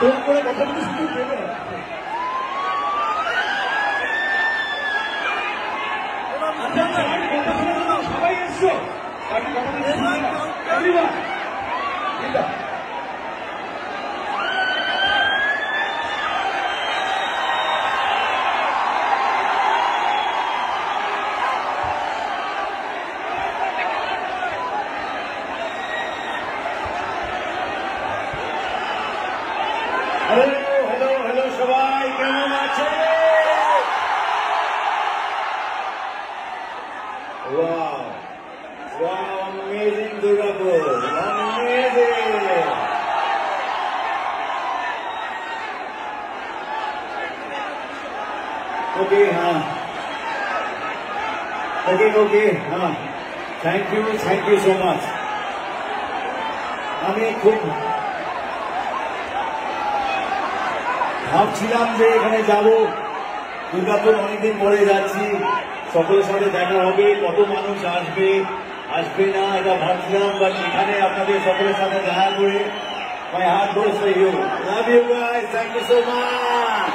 তোর করে কথা বলতে শুধু দেবে না আচ্ছা, আচ্ছা, আমি কথা শুনে নাও, সবাই এসছো আমি কথা বলতে শুনে নাও। Everyone, ঠিক আছে। হ্যালো হ্যালো হ্যালো সবাই কেমন আছে Wow. Wow, amazing Durgapur. Amazing. Okay, huh. Okay, okay, huh. Thank you, thank you so much. আমি খুব ভাবছিলাম যে এখানে যাব। দুর্গাপুর অনেকদিন পরে যাচ্ছি। সকলের সাথে দেখা হবে, কত মানুষ আসবে আসবে না, এটা ভাবছিলাম বাট এখানে আপনাদের সকলের সাথে দেখা করে heart goes for you love you guys thank you so much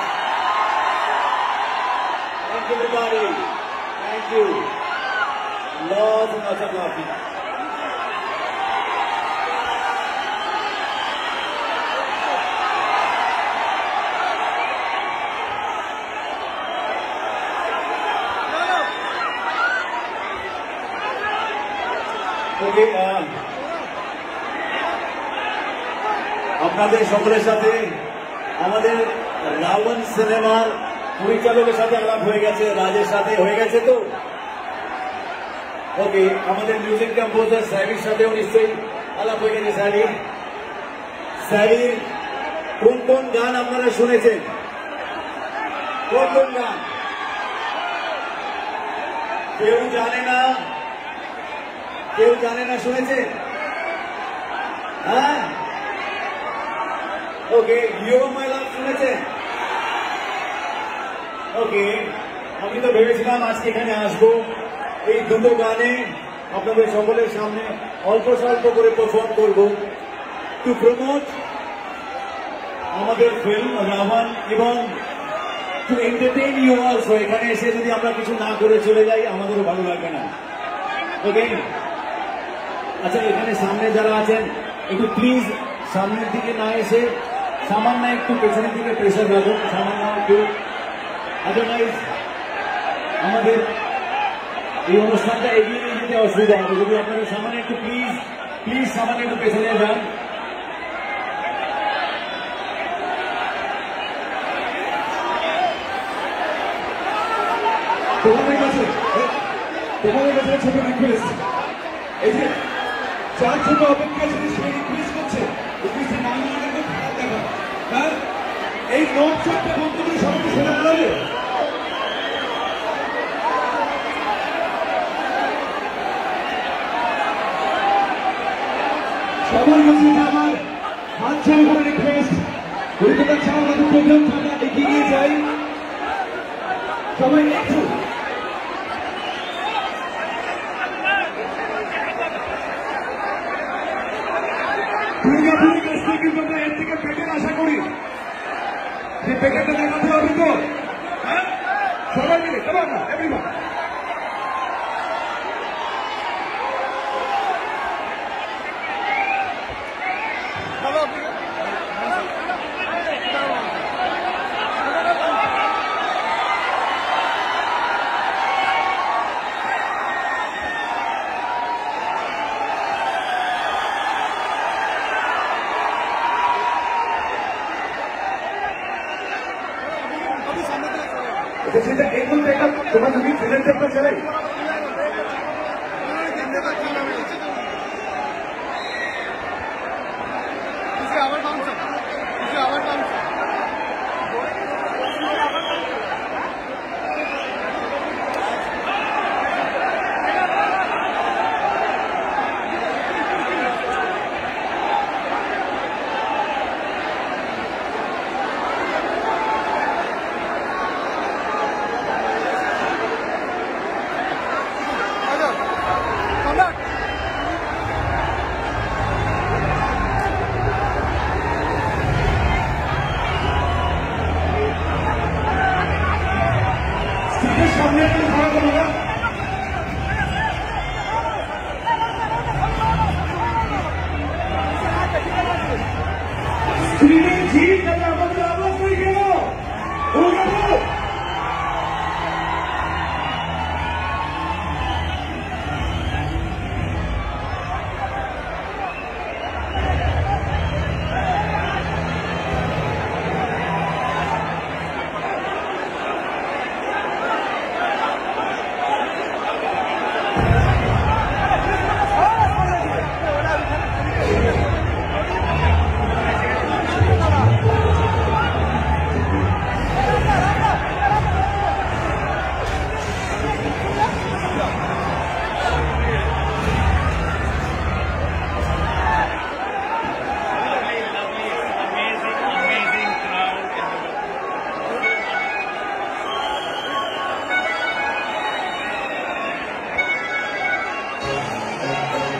thank you thank you love of love okay আপনাদের সকলের সাথে আমাদের রাবণ সিনেমার পরিচালকের সাথে আলাপ হয়ে গেছে, রাজের সাথে হয়ে গেছে তো? ওকে, আমাদের মিউজিক কম্পোজার স্যারির সাথেও নিশ্চয়ই আলাপ হয়ে গেছে, স্যারি। স্যারির কোন কোন গান আপনারা শুনেছেন? কোন কোন গান? কেউ জানে না। কেউ জানে না শুনেছে? হ্যাঁ? ওকে ইউ মাই লাভ শুনেছে? ওকে, আমি তো ভেবেছিলাম আজকে এখানে আসব। এই দুটো গানে আপনাদের সকলের সামনে অল্প স্বল্প করে পারফর্ম করব। টু প্রমোট আমাদের ফিল্ম রামান এবং টু এন্টারটেইন ইউ অলসো এখানে এসে যদি আমরা কিছু না করে চলে যাই, আমাদেরও ভালো লাগবে না। ওকে আচ্ছা এখানে সামনে যারা আছেন, একটু প্লিজ সামনের দিকে না এসে সামান্য একটু পেছনের দিকে প্রেশার রাখুন, সামান্য একটু আদারওয়াইজ আমাদের এই অনুষ্ঠানটা এগিয়ে নিয়ে যেতে অসুবিধা হবে। যদি আপনারা সামান্য একটু প্লিজ প্লিজ সামান্য একটু পেছনে যান। তোমাদের কাছে তোমাদের কাছে ছোট রিকোয়েস্ট এই যে যার ছোট অপেক্ষা ছিল সে রিকোয়েস্ট করছে। রিকোয়েস্টের নাম না খারাপ দেখা তার এই নোট বন্ধ করে সবাইকে সেটা বলাবে সবার কাছে আমার হাত ছেড়ে করে রিকোয়েস্ট নিয়ে যাই সবাই দুর্গাপুরের কাছ থেকে কিন্তু আমরা এর থেকে প্যাকেট আশা করি যে প্যাকেটটা দেখাতে হবে তো হ্যাঁ সবাই মিলে কেমন না এভরিওয়ান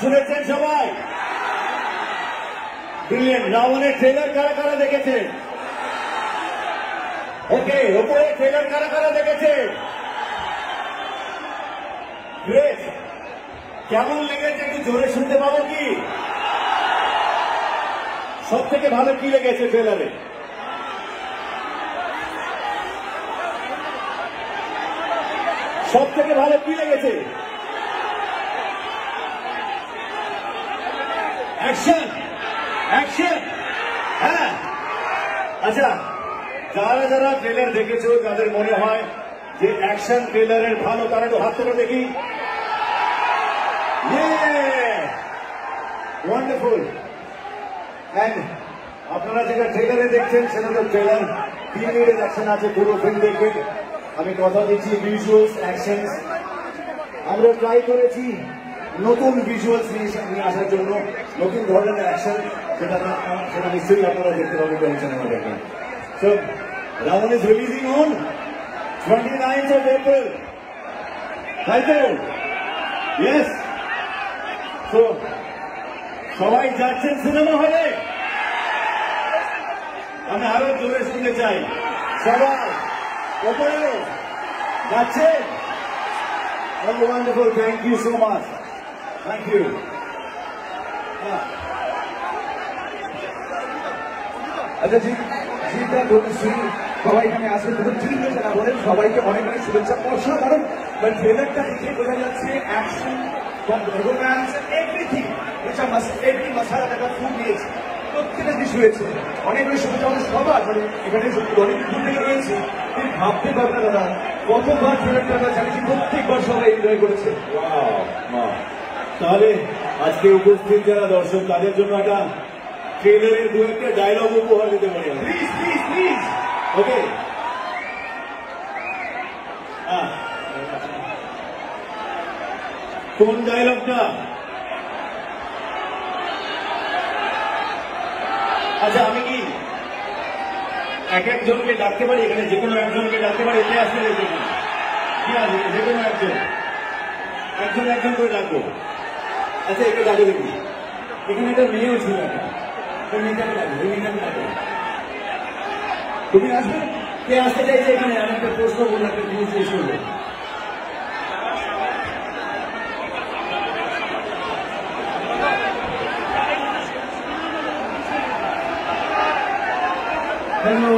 শুনেছেন সবাই? ব্রিলিয়েন্ট রাবণের ট্রেলার কারা কারা দেখেছে ওকে, ওপরে ট্রেলার কারা কারা দেখেছে গ্রেট কেমন লেগেছে একটু জোরে শুনতে পাবো কি? সব থেকে ভালো কি লেগেছে ট্রেলারে সব থেকে ভালো কি লেগেছে? অ্যাকশন অ্যাকশন হ্যাঁ। আচ্ছা যারা যারা ট্রেলার দেখেছ তাদের মনে হয় যে অ্যাকশন ট্রেলারের ভালো, তারা একটু হাত করে দেখি। ওয়ান্ডারফুল আপনারা যেটা ট্রেলারে দেখছেন, সেটা তো ট্রেলার তিন অ্যাকশন আছে, পুরো ফিল্ম দেখবেন। আমি কথা দিচ্ছি ভিজুয়ালস অ্যাকশন আমরা ট্রাই করেছি। নতুন ভিজুয়ালস নিয়ে আসার জন্য নতুন ধরনের অ্যাকশন সেটা সেটা নিশ্চয়ই আপনারা দেখতে পাবেন টেনশন আমার দেখেন so Raavan is releasing on twenty ninth of April তাই তো ইয়েস তো সবাই যাচ্ছেন সিনেমা হলে আমি আরও জোরে শুনতে চাই। সবাই ওপরেও যাচ্ছেন। Wonderful. Thank you so much. Thank you. আচ্ছা জি জিটা বলছি সবাই এখানে আসবে। শুধু ঠিক হয়েছে না বলেন, সবাইকে অনেক অনেক শুভেচ্ছা। অসাধারণ মানে ট্রেলারটা দেখে বোঝা যাচ্ছে অ্যাকশন রোম্যান্স এভরিথিং এটা মাস এভরি মশালা টাকা ফুল দিয়েছে প্রত্যেকটা জিনিস হয়েছে অনেক অনেক শুভেচ্ছা আমাদের সবার মানে এখানে অনেক দূর থেকে রয়েছে। তুমি ভাবতে পারবে দাদা, কতবার ট্রেলারটা আমরা জানিছি প্রত্যেকবার সবাই এনজয় করেছে. তাহলে আজকে উপস্থিত যারা দর্শক তাদের জন্য একটা ট্রেলারের দু একটা ডায়লগ উপহার দিতে পারি প্লিজ প্লিজ প্লিজ ওকে কোন ডায়লগটা আচ্ছা আমি কি এক একজনকে ডাকতে পারি? এখানে যে কোনো একজনকে ডাকতে পারি? এতে আসলে যে কোনো একজন। একজন একজন করে ডাকবো। আচ্ছা একে ডাকো দেখি। এখানে একটা মেয়েও ছিল একটা ওই মেয়েটাকে ডাকবো ওই মেয়েটাকে ডাকবো তুমি আসবে? কে আসতে চাইছে এখানে? আমি একটা প্রশ্ন বলব একটা জিনিস জিজ্ঞেস করব হ্যালো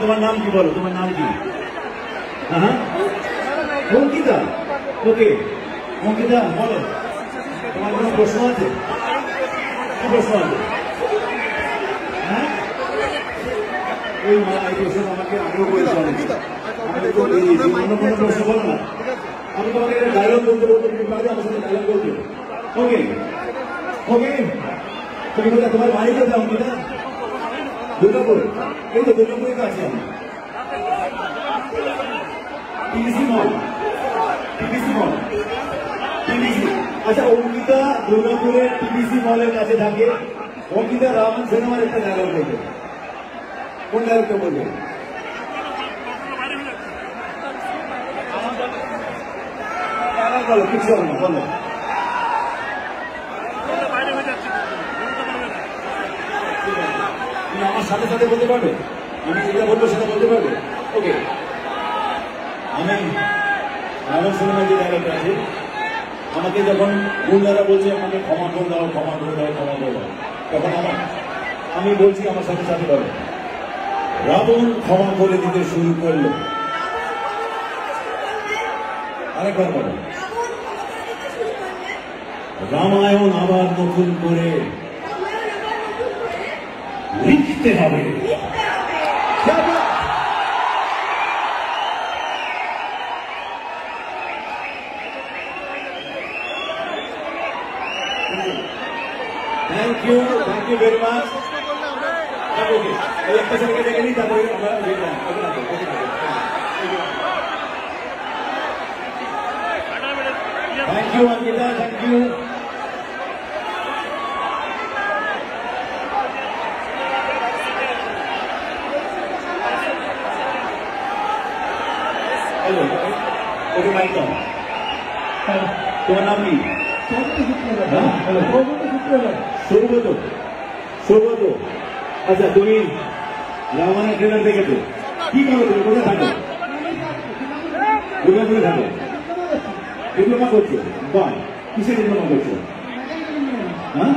তোমার নাম কি বলো, তোমার নাম কি? হ্যাঁ অঙ্কিতা? ওকে, অঙ্কিতা, বলো। তোমার কোনো প্রশ্ন আছে? কি প্রশ্ন আছে? হ্যাঁ? ওই মা, এই প্রশ্ন আমাকে আগেও বেরিয়েছি অন্য কোনো প্রশ্ন বলো না। আমি তোমাকে একটা ডায়লগ বলতে বলতে তুমি পারবে আমার সাথে ডায়লগ বলতে ওকে ওকে। তুমি দুর্গাপুর। এই তো, দুর্গাপুরের কাছে আমি। TVC mall TVC mall TVC আচ্ছা অঙ্কিতা দুর্গাপুরের টিভিসি মলের কাছে থাকে। অঙ্কিতা রামন সিনেমার একটা ডায়লগ বলবে। কোন ডায়লগটা বলবে? বলো, কিছু হবে না, বলো। আমার সাথে সাথে বলতে পারবে? আমি যেটা বলব সেটা বলতে পারবে? ওকে আমি রাবণ সিনেমায় যে ডায়লগটা আছে আমাকে যখন গুন্ডারা বলছে, আমাকে ক্ষমা করে দাও, ক্ষমা করে দাও, ক্ষমা করে দাও। তখন আমার আমি বলছি আমার সাথে সাথে বলো রাবণ ক্ষমা করে দিতে শুরু করল। আরেকবার বলো। রামায়ণ আবার নতুন করে লিখতে হবে thank you thank you very much okay এই একটা ছেলেকে দেখে নিই তারপরে আমরা thank you Ankita thank you hello okay mike দাও তোমার নাম কি হ্যাঁ? হ্যালো সৌগত সৌগত আচ্ছা তুমি রামায়ণের ট্রেলার দেখেছ? কি করো তুমি? কোথায় থাকো? কোথায় দুর্গাপুরে থাকো? ডিপ্লোমা করছ? বাহ, কিসের ডিপ্লোমা করছ? হ্যাঁ?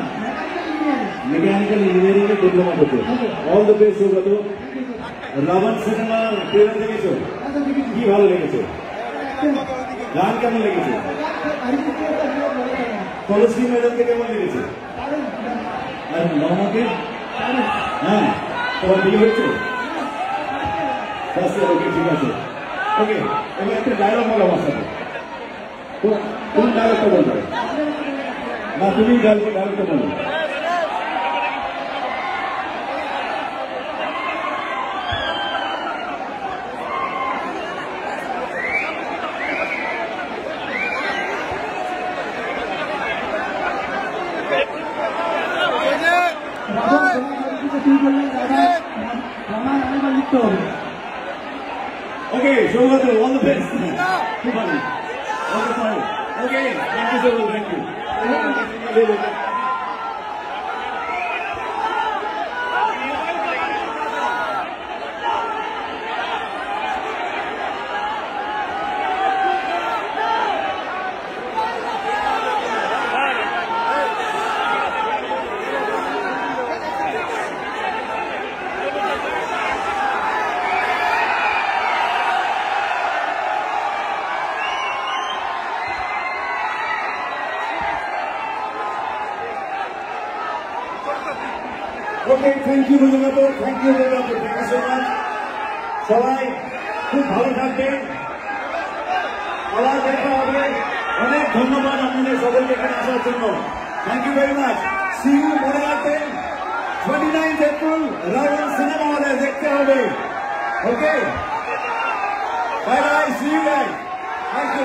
মেকানিক্যাল ইঞ্জিনিয়ারিং এর ডিপ্লোমা করছ। All the best Saugata Raavan cinema trailer দেখেছ? কি ভালো লেগেছে? গান কেমন লেগেছে? তুলসী ম্যাডামকে কেমন লেগেছে? আর মামাকে? হ্যাঁ তোমার বিয়ে বাস ওকে, ঠিক আছে। ওকে এবার একটা ডায়লগ বলো আমার সাথে। কোন- ডায়লগটা বলবে না, তুমি ডায়লগটা বলো okay Saugata all the best খুব ভালো okay fine okay thank you so much thank you okay thank you Rabindranath thank you Rabindranath thank সবাই খুব ভালো থাকবেন। আবার দেখা হবে। অনেক ধন্যবাদ আপনাদের সকলকে এখানে আসার জন্য। Thank you very much see you মনে রাখবেন twenty ninth April Raavan cinema হলে দেখতে হবে। Okay bye bye see you guys thank you